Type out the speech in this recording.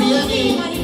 Yeah.